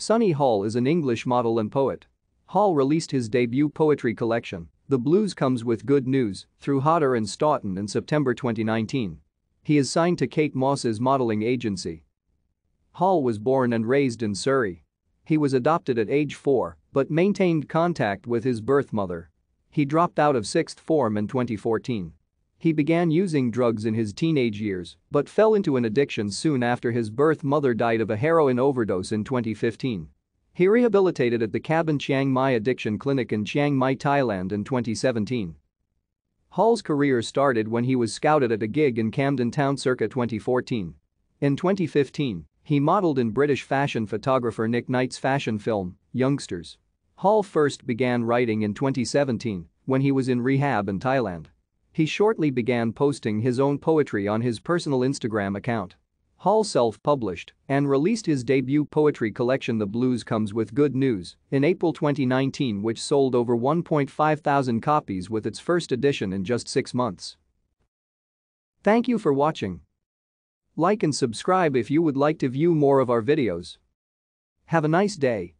Sonny Hall is an English model and poet. Hall released his debut poetry collection, The Blues Comes With Good News, through Hodder and Stoughton in September 2019. He is signed to Kate Moss's modeling agency. Hall was born and raised in Surrey. He was adopted at age 4 but maintained contact with his birth mother. He dropped out of sixth form in 2014. He began using drugs in his teenage years but fell into an addiction soon after his birth mother died of a heroin overdose in 2015. He rehabilitated at the Cabin Chiang Mai Addiction Clinic in Chiang Mai, Thailand in 2017. Hall's career started when he was scouted at a gig in Camden Town circa 2014. In 2015, he modeled in British fashion photographer Nick Knight's fashion film, Youngsters. Hall first began writing in 2017 when he was in rehab in Thailand. He shortly began posting his own poetry on his personal Instagram account. Hall self-published and released his debut poetry collection The Blues Comes With Good News in April 2019 which sold over 1.5 thousand copies with its first edition in just six months. Thank you for watching. Like and subscribe if you would like to view more of our videos. Have a nice day.